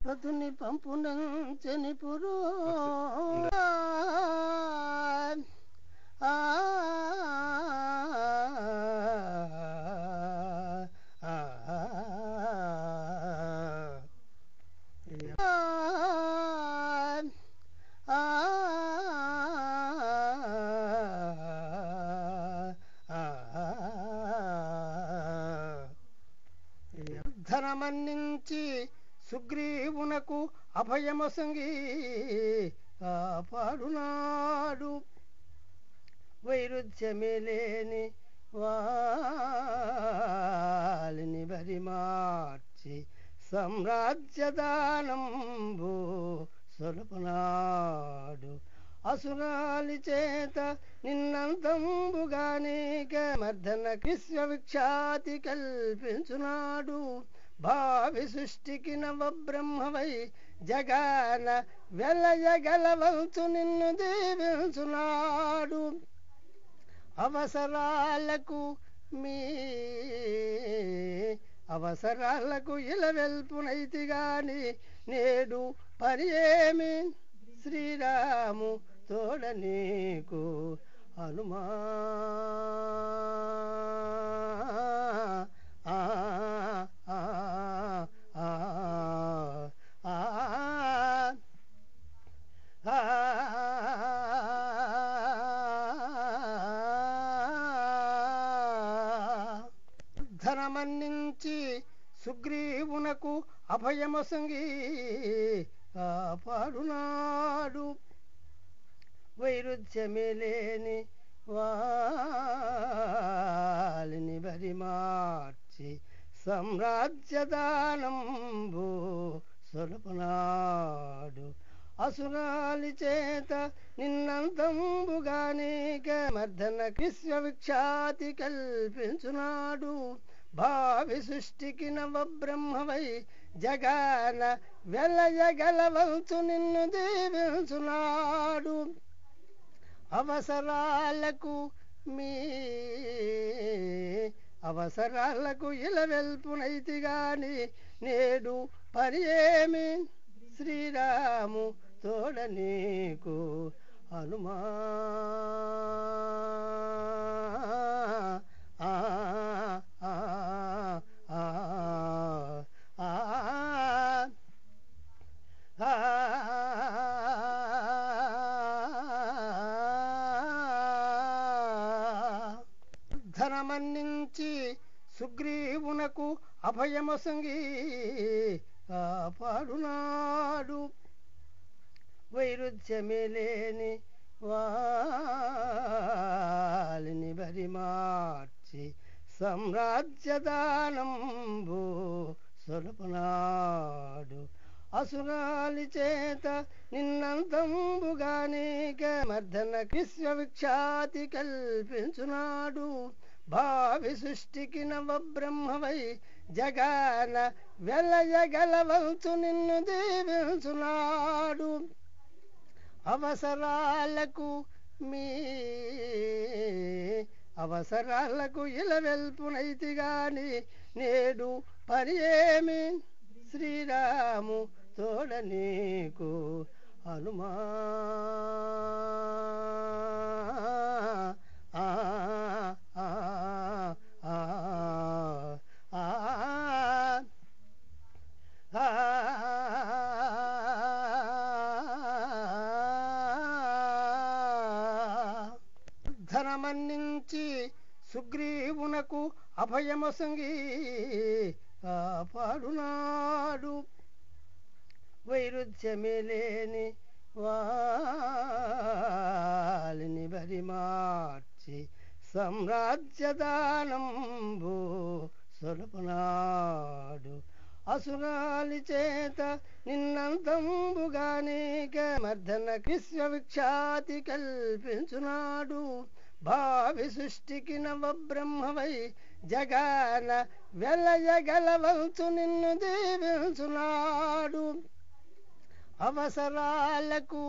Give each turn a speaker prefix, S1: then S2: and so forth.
S1: రతుని పంపునంచని పురో ఆ, ఆ, ఆ, ధనమన్నించి సుగ్రీవునకు అభయమసంగి కాపాడునాడు. వైరుధ్యమే లేని వాలిని బరి మార్చి సామ్రాజ్యదానంబు సొలుపునాడు. అసురాలి చేత నిన్నంతంబుగానే మర్దన విశ్వవిఖ్యాతి కల్పించునాడు. భావి సృష్టికి నవ బ్రహ్మవై జగాన వెలయగలవంతు నిన్ను దీవించున్నాడు అవసరాలకు మీ అవసరాలకు ఇలవెల్పునైతి గాని నేడు పని ఏమి శ్రీరాము తోడ నీకు హనుమా బంధనమన్నించి సుగ్రీవునకు అభయమసంగి కాపాడునాడు. వైరుధ్యమే లేని వాలిని బరి మార్చి సామ్రాజ్యదానంబు సొలుపునాడు. అసురాలి చేత నిన్నంతంబుగానేక మర్దన విశ్వవిఖ్యాతి కల్పించునాడు. భావి సృష్టికి నవ బ్రహ్మవై జగాన వెలయగలవంతు నిన్ను దీవించున్నాడు అవసరాలకు మీ అవసరాలకు ఇలవెల్పునైతి గాని నేడు పని ఏమి శ్రీరాము తోడ నీకు హనుమా మన్నించి సుగ్రీవునకు అభయమసంగి కాపాడునాడు వైరుధ్యమే లేని వాలిని బరి మార్చి సామ్రాజ్యదానంబు సొలుపునాడు. అసురాలి చేత నిన్నంతంబుగానే మర్దన విశ్వవిఖ్యాతి కల్పించునాడు. భావి సృష్టికి నవ బ్రహ్మవై జగాన వెలయగలవంతు నిన్ను దీవించునాడు. అవసరాలకు మీ అవసరాలకు ఇలవెల్పునైతి గాని నేడు పని ఏమి శ్రీరాము తోడ నీకు హనుమా ధనమన్నించి సుగ్రీవునకు అభయమసంగి కాపాడునాడు. వైరుధ్యమే లేని వాలిని బరి మార్చి సామ్రాజ్యదానంబు సొలుపునాడు. అసురాలి చేత నిన్నంతంబుగానేక మర్దన విశ్వవిఖ్యాతి కల్పించునాడు. భావి సృష్టికి నవ బ్రహ్మవై జగాన వెలయగలవంతు నిన్ను దీవించునాడు. అవసరాలకు